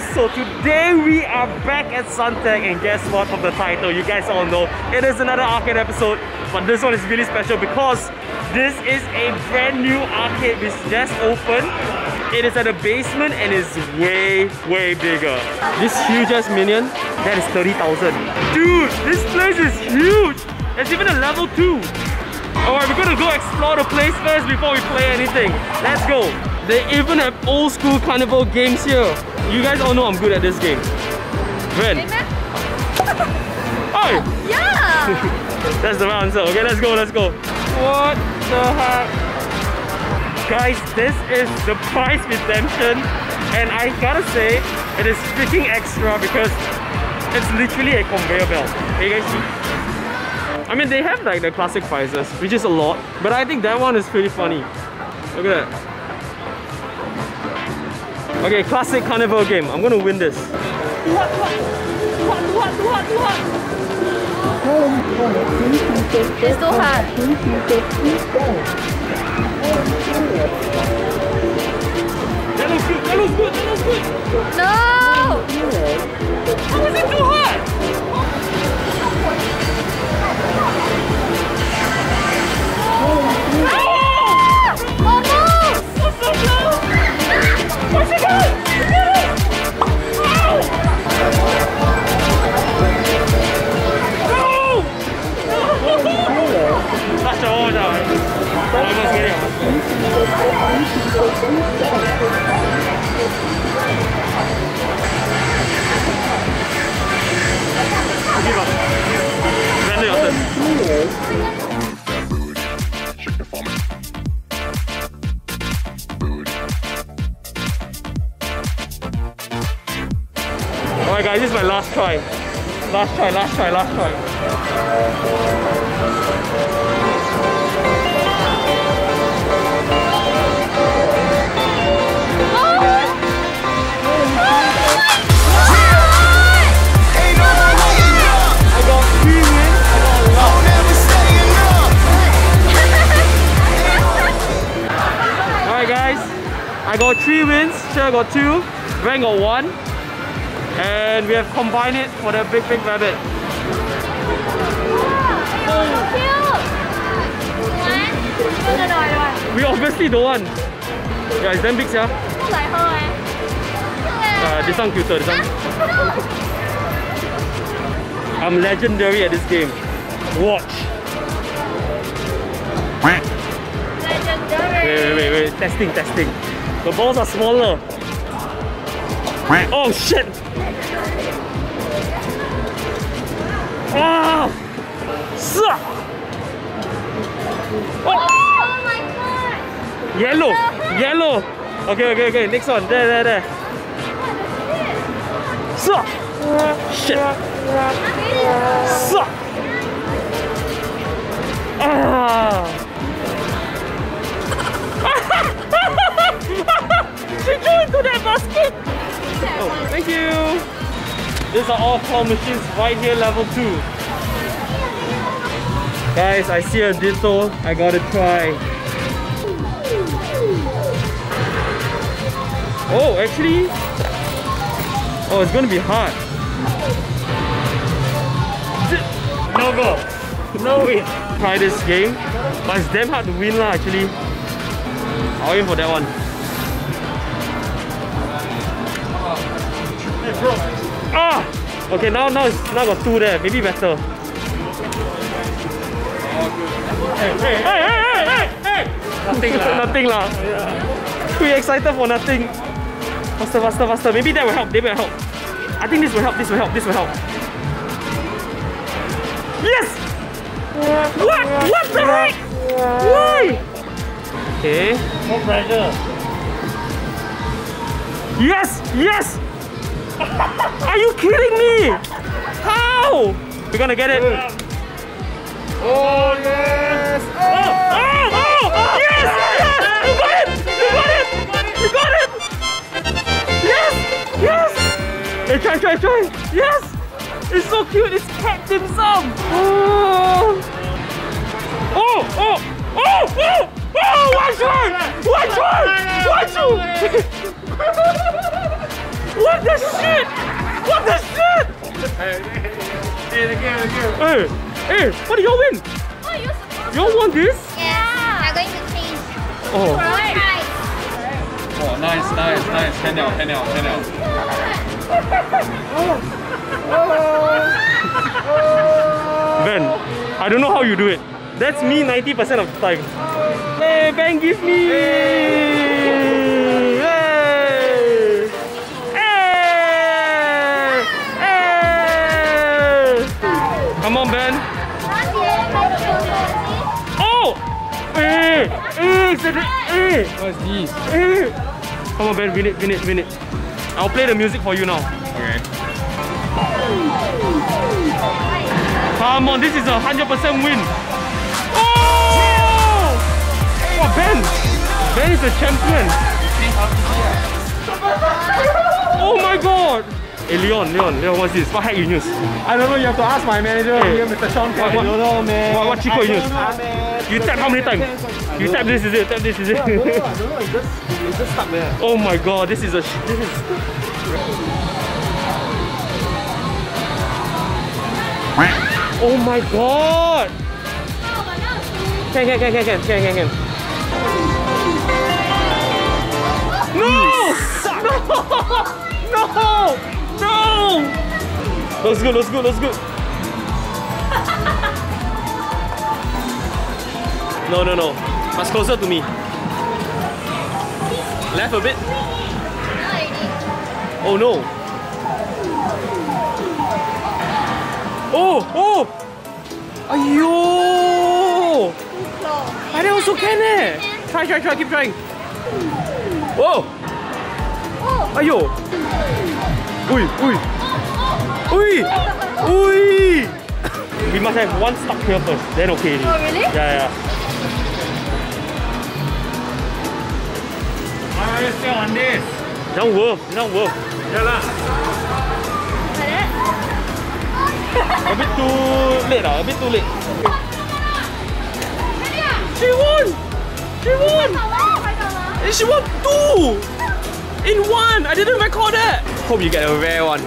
so today we are back at Suntec and guess what from the title, you guys all know, it is another arcade episode, but this one is really special because this is a brand new arcade which just opened. It is at the basement and is way, way bigger. This huge ass minion, that is 30,000. Dude, this place is huge! It's even a level 2. Alright, we're gonna go explore the place first before we play anything. Let's go. They even have old school carnival games here. You guys all know I'm good at this game. Ren. Hi! Yeah! That's the right answer. Okay, let's go, let's go. What the heck? Guys, this is the price redemption. And I gotta say, it is freaking extra because it's literally a conveyor belt. Hey guys see? I mean, they have like the classic prices, which is a lot. But I think that one is pretty funny. Look at that. Okay, classic carnival game. I'm gonna win this. What, what? What, what, what, what? It's so hard. That looks good, that looks good, that looks good. No! How is it too hard? Ah! Last try. Last try, last try, last try. I got three wins, Cher got two, Ren got one. And we have combined it for the big big rabbit. No, no, I. We obviously don't want. Yeah, it's damn big, yeah. Like her, eh? Uh, this one cuter, this one. I'm legendary at this game. Watch. Wait, wait, wait, wait. Testing, testing. The balls are smaller. Oh shit! Ah! Suck! Oh! Oh my god! Yellow! Yellow! Okay, okay, okay. Next one. There, there, there. Suck! Shit! Suck! Machines right here, level 2. Guys, I see a ditto. I gotta try. Oh, actually... Oh, it's gonna be hard. No go. No win. Try this game. But it's damn hard to win lah actually. I'll aim for that one. Okay, now now it's now got two there. Maybe better. Hey, hey, hey, hey, hey, hey! Nothing lah. nothing lah. We excited for nothing. Faster, faster, faster. Maybe that will help. They will help. I think this will help. This will help. This will help. Yes! What? What the heck? Why? Okay. No pressure. Yes! Yes! Are you kidding me? How? We're gonna get it. Oh yes! Oh! Oh! Oh! Yes! Yes! You got it! You got it! You got it! Yes! Yes! Hey, try, try, try! Yes! It's so cute! It's cat dim sum! Oh! Oh! Oh! Oh! Oh! Oh! One shot! One shot! One shot! What the shit? What the shit? Hey, again, again. Hey, hey, what did y'all win? Oh, you're supposed Y'all won this? Yeah. I'm going to change. Oh. Right. Oh, nice, nice, nice. 10 now, 10 now, 10 now. Ben, I don't know how you do it. That's me 90% of the time. Hey, Ben, give me! Hey! Hey! Hey! It's a! What's this? Hey! Come on, Ben, win it, win it, win it. I'll play the music for you now. Okay. Come on, this is a 100% win. Oh! Oh, Ben! Ben is a champion. Oh my god! Hey, Leon, Leon, Leon, what's this? What hack you use? I don't know, you have to ask my manager Hey. here, Mr. Sean. What- what- know, man. what- what Chico you use? man. You tap how many times? You tap this, is it? Tap this, is it? I don't know, I don't know, it's just, it's just stuck there. oh my god, this is a. sh- This is. Oh my god! Can, can, can, can, can, can, can, can. No! No! No! Looks good, looks good, looks good. No, no, no. Must closer to me. Left a bit. Oh no. Oh, oh! Ayo! I think also can eh. Try, try, try, keep trying. Whoa! Ayo! Ui, ui. Ui! Ui! We must have one stuck here first, then okay. Oh, really? Yeah, yeah. Why are you still on this? It's not worth, it's not worth. Yeah lah. A bit too late ah, a bit too late. She won! She won! And she won two! In one! I didn't record that! Hope you get a rare one.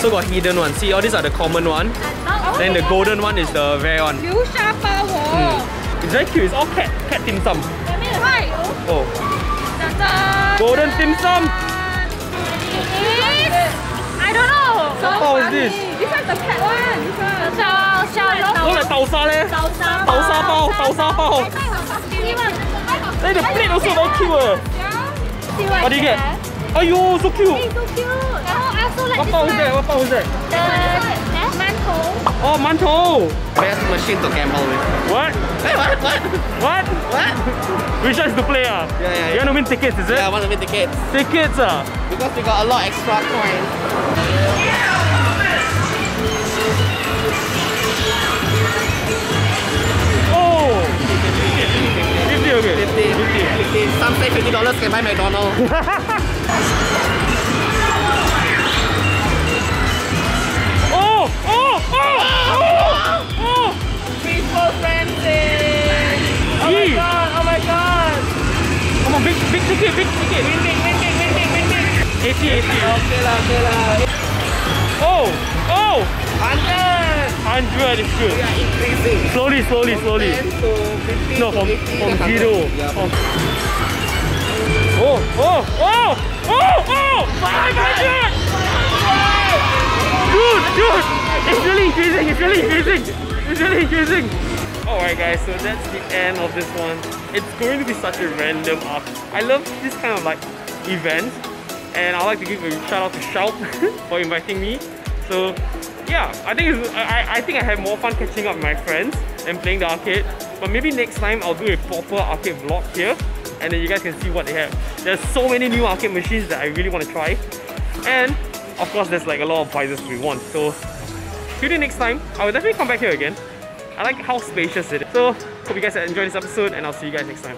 So got hidden one. See, all these are the common one. Then the golden one is the rare one. 流沙包哦， It's very cute. It's all cat cat dim sum. 嗨， Oh, 噔噔 golden dim sum. I don't know. So How is this? This one the cat one. This one. 小小龙 Look like 豆沙咧。豆沙豆沙包，豆沙包。希望 Then the plate also very cute. eh. 希望 What do you get? Aiyo, so cute. Hey, so cute. Oh, I also like what this one. That? What is that? The eh? mantle. Oh, mantle. Best machine to gamble with. What? Hey, what? What? What? What? Which one is to play? Uh? Yeah, yeah, yeah. You want to win tickets, is it? Yeah, I want to win tickets. Tickets? Uh? Because we got a lot extra coins. Oh. Yeah. Okay. 50, okay. 50. 50. Some say $50 can buy McDonald's. 80, 80. Okay lah, okay lah. Oh, oh. Hundred. 100 is good. We are increasing. Slowly, slowly, slowly. 10 to 50 No, from, from zero. Yeah, Oh. Oh, oh, oh, oh, oh, 500! Dude, dude, it's really increasing, it's really increasing, it's really increasing. Alright guys, so that's the end of this one. It's going to be such a random arc. I love this kind of like event and I'd like to give a shout out to Shout for inviting me. So yeah, I think I, I think I have more fun catching up with my friends and playing the arcade. But maybe next time I'll do a proper arcade vlog here and then you guys can see what they have. There's so many new arcade machines that I really want to try. And of course there's like a lot of prizes we want. So tune in next time. I will definitely come back here again. I like how spacious it is. So hope you guys enjoyed this episode and I'll see you guys next time.